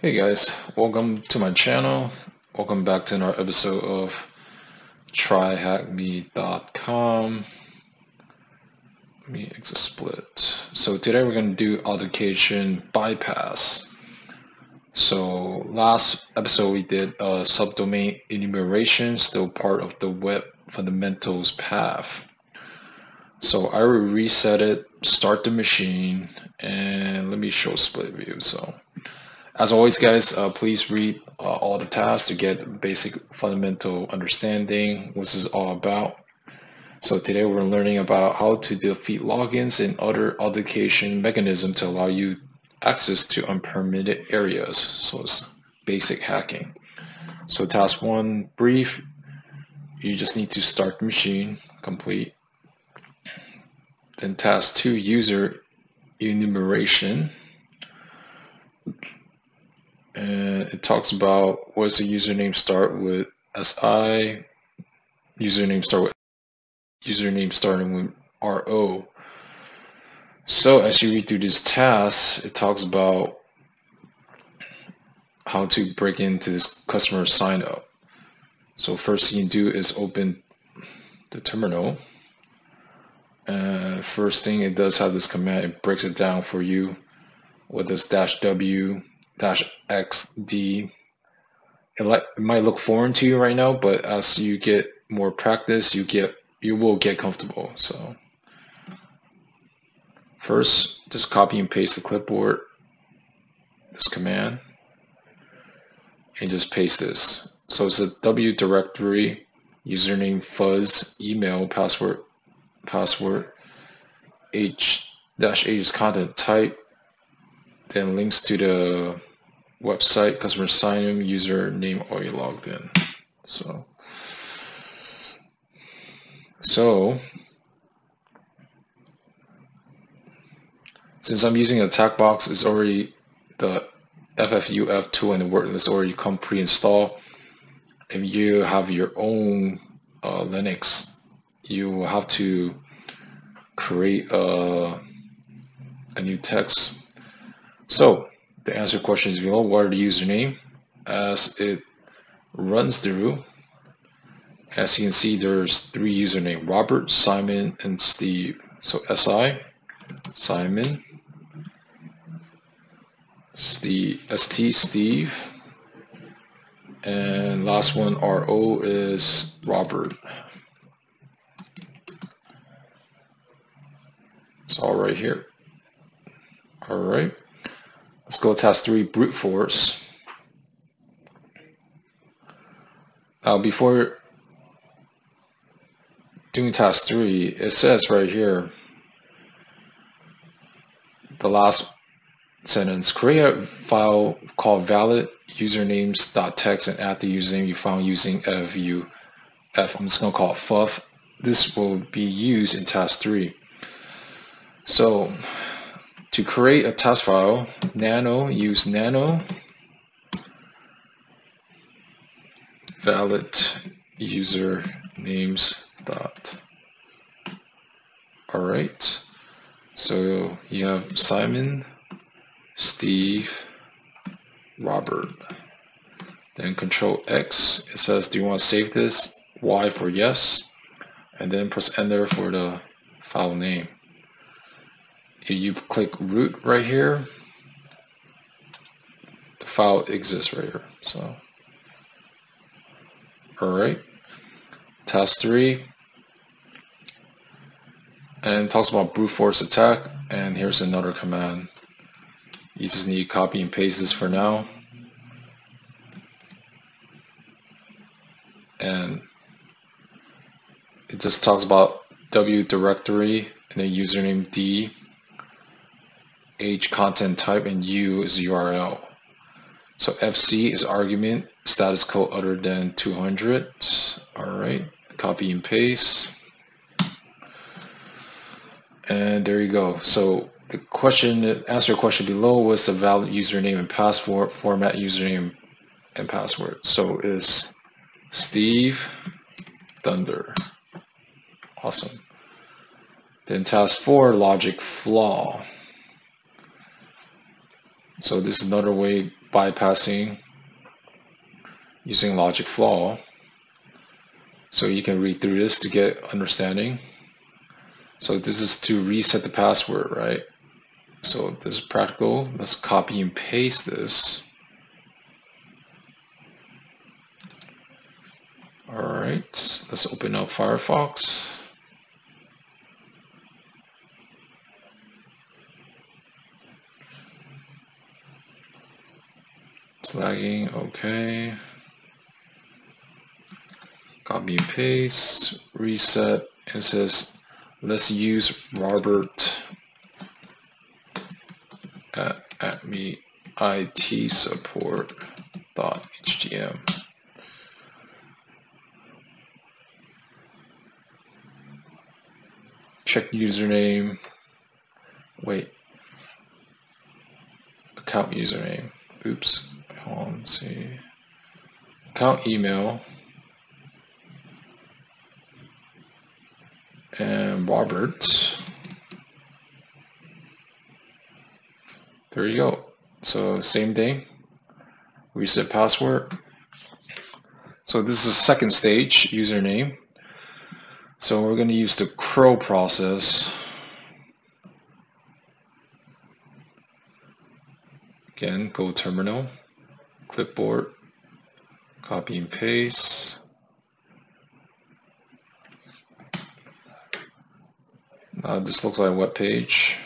Hey guys, welcome to my channel. Welcome back to another episode of tryhackme.com. Let me exit split. So today we're going to do authentication bypass. So last episode we did a subdomain enumeration, still part of the web fundamentals path. So I will reset it, start the machine, and let me show split view. So as always, guys, uh, please read uh, all the tasks to get basic fundamental understanding what this is all about. So today we're learning about how to defeat logins and other authentication mechanism to allow you access to unpermitted areas. So it's basic hacking. So task one, brief. You just need to start the machine, complete. Then task two, user enumeration and it talks about what's the username start with SI, username start with username starting with RO. So as you read through this task, it talks about how to break into this customer sign up. So first thing you do is open the terminal. And first thing it does have this command, it breaks it down for you with this dash W dash xd. It, might look foreign to you right now, but as you get more practice, you get you will get comfortable. So first, just copy and paste the clipboard, this command, and just paste this. So it's a W directory, username, fuzz, email, password, password, H dash H is content type, then links to the website, customer sign in, user name or you logged in. So, so since I'm using a attack box, it's already the FFUF tool and the word list already come pre-installed. If you have your own uh, Linux, you will have to create a, a new text. So the answer questions below. What are the username? As it runs through, as you can see, there's three username, Robert, Simon, and Steve. So SI, Simon, Steve, ST, Steve, and last one, RO, is Robert. It's all right here. All right. Let's go task three, brute force. Now before doing task three, it says right here, the last sentence, create a file called valid usernames.txt and add the username you found using FU. I'm just gonna call it FUF. This will be used in task three. So to create a test file, nano, use nano valid user names dot. All right. So you have Simon, Steve, Robert. Then control X, it says, do you want to save this? Y for yes. And then press enter for the file name you click root right here, the file exists right here. So, all right, task three, and talks about brute force attack. And here's another command. You just need to copy and paste this for now. And it just talks about W directory and then username D H content type, and U is URL. So FC is argument, status code other than 200. All right, copy and paste. And there you go. So the question, answer question below was the valid username and password, format username and password. So is Steve Thunder. Awesome. Then task four, logic flaw. So this is another way bypassing using logic flaw. So you can read through this to get understanding. So this is to reset the password, right? So this is practical. Let's copy and paste this. All right, let's open up Firefox. It's lagging, okay. Copy paste, reset, and it says, let's use Robert at, at me IT support dot HTM. Check username. Wait. Account username. Oops. Let's see. Account email. And Robert. There you go. So same thing. Reset password. So this is the second stage, username. So we're going to use the crow process. Again, go terminal, clipboard, copy and paste. Uh, this looks like a web page.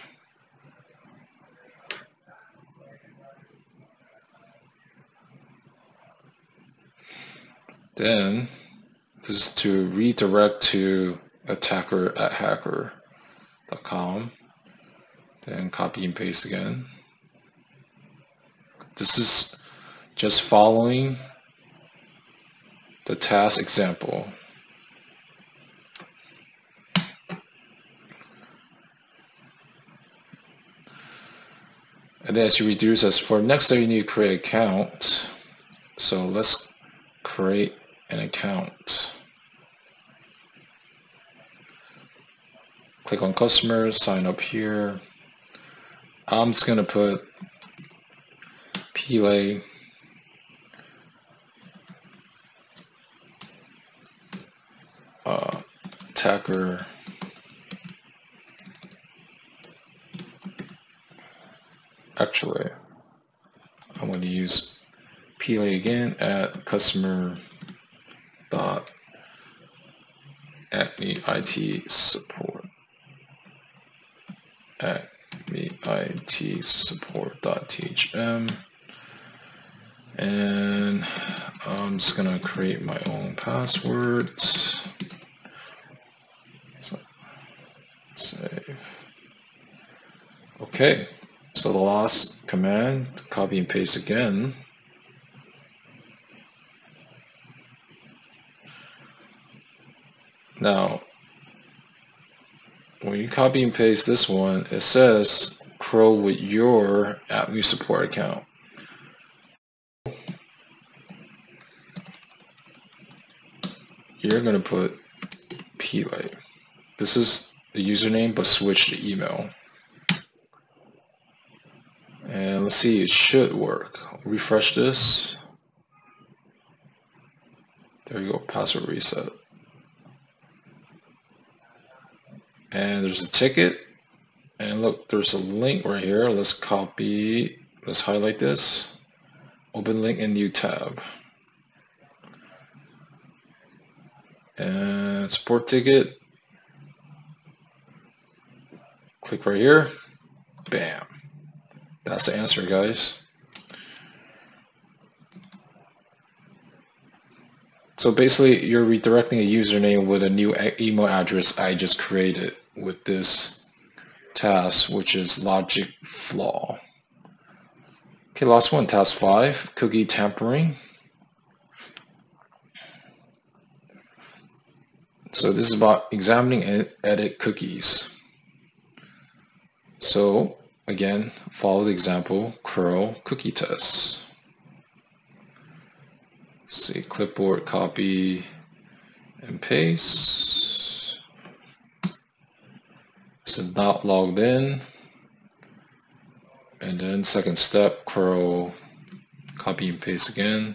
Then this is to redirect to attacker at hacker.com. Then copy and paste again. This is just following the task example. And then as you reduce as for next step you need to create account. So let's create an account. Click on customers, sign up here. I'm just gonna put Pele uh, actually I'm going to use Pele again at customer dot at me IT support. At me IT support dot thm and I'm just gonna create my own password so, save okay so the last command copy and paste again Now, when you copy and paste this one, it says crow with your AppMe support account. You're going to put Pele. This is the username, but switch the email. And let's see, it should work. Refresh this. There you go, password reset. and there's a ticket. And look there's a link right here. Let's copy let's highlight this. Open link in new tab. And support ticket. Click right here. Bam that's the answer guys So basically, you're redirecting a username with a new email address I just created with this task, which is logic flaw. Okay, last one, task five, cookie tampering. So this is about examining and edit cookies. So again, follow the example, curl cookie test. See clipboard copy and paste. So not logged in. And then second step, curl Copy and paste again.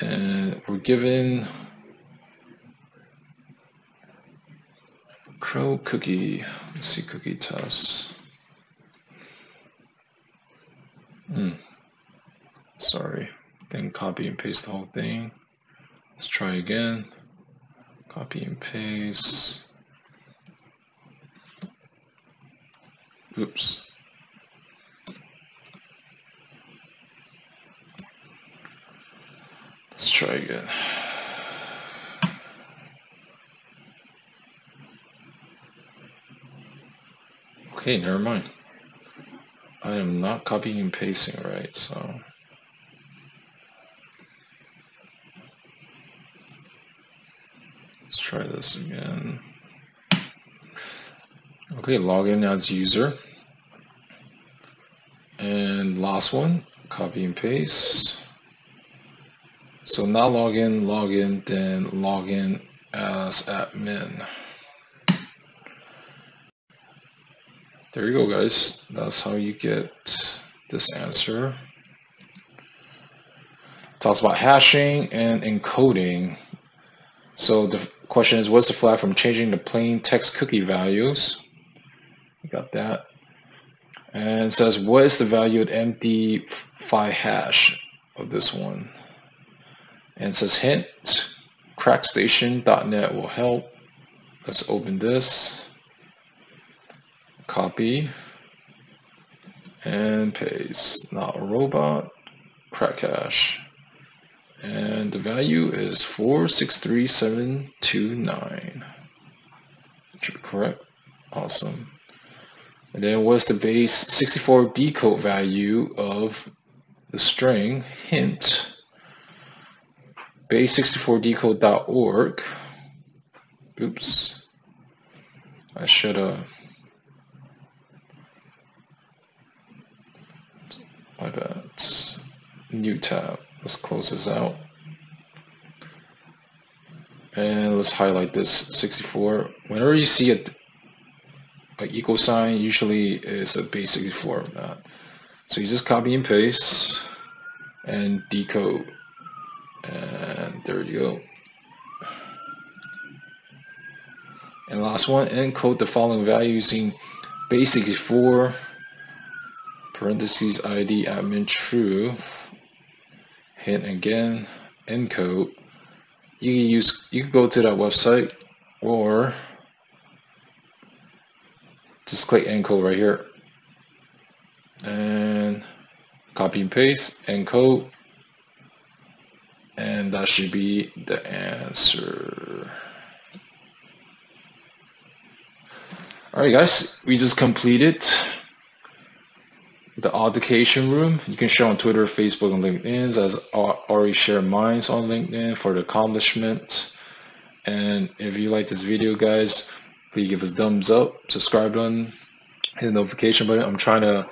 And we're given Crow cookie. Let's see cookie toss. Hmm. Sorry. Then copy and paste the whole thing. Let's try again. Copy and paste. Oops. Let's try again. Okay, never mind. I am not copying and pasting right, so... Let's try this again. Okay, login as user. And last one, copy and paste. So not login, login, then login as admin. There you go, guys. That's how you get this answer. Talks about hashing and encoding. So the question is, what's the flag from changing the plain text cookie values? Got that. And says, what is the value at MD5 hash of this one? And says, hint, crackstation.net will help. Let's open this copy and paste. Not a robot, crack hash. And the value is 463729. Correct? Awesome. And then what's the base 64 decode value of the string hint base64decode.org. Oops. I should have My bad. New tab. Let's close this out. And let's highlight this 64. Whenever you see a, a equal sign, usually it's a base 64 that. So you just copy and paste and decode. And there you go. And last one, encode the following value using base 64 parentheses id admin true. Hit again encode you can use you can go to that website or just click encode right here. And copy and paste encode and that should be the answer alright guys we just completed the altercation room. You can share on Twitter, Facebook, and LinkedIn. As I already share mine on LinkedIn for the accomplishment. And if you like this video, guys, please give us thumbs up, subscribe button, hit the notification button. I'm trying to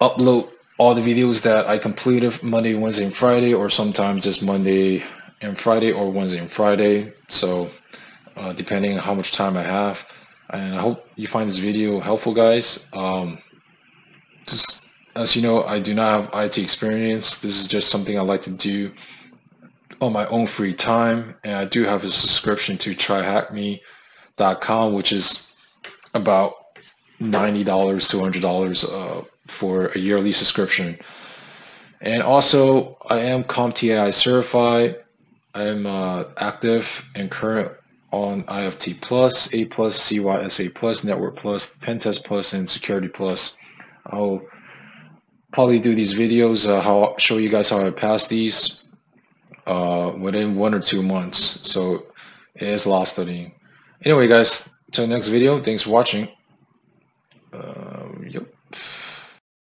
upload all the videos that I completed Monday, Wednesday, and Friday, or sometimes just Monday and Friday, or Wednesday and Friday. So uh, depending on how much time I have. And I hope you find this video helpful, guys. Um, just as you know, I do not have IT experience. This is just something I like to do on my own free time. And I do have a subscription to tryhackme.com, which is about $90 to $100 uh, for a yearly subscription. And also, I am CompTIA certified. I am uh, active and current on IFT Plus, A Plus, CYSA Plus, Network Plus, Pentest Plus, and Security Plus. I'll probably do these videos, uh, how show you guys how I pass these uh, within one or two months. So it is a lot studying. Anyway, guys, till next video. Thanks for watching. Uh,